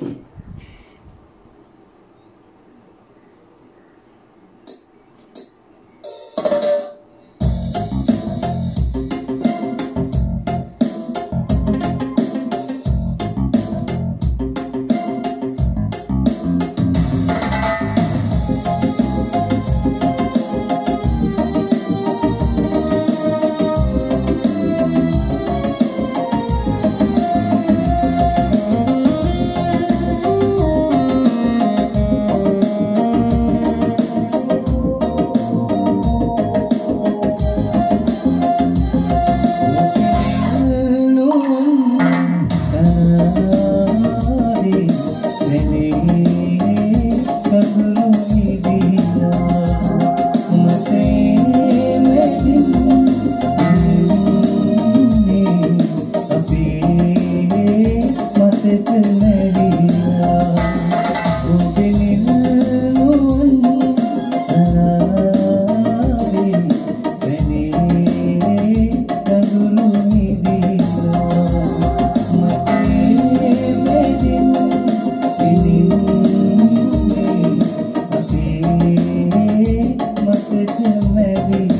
Hmm. maybe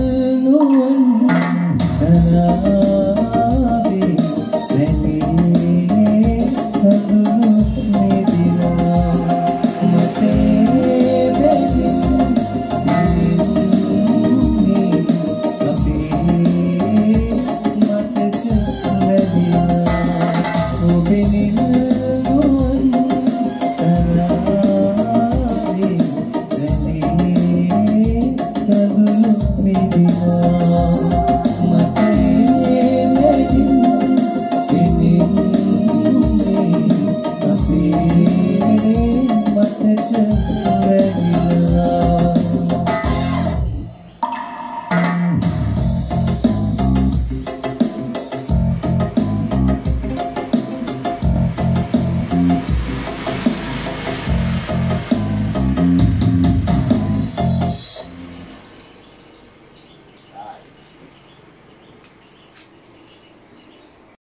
now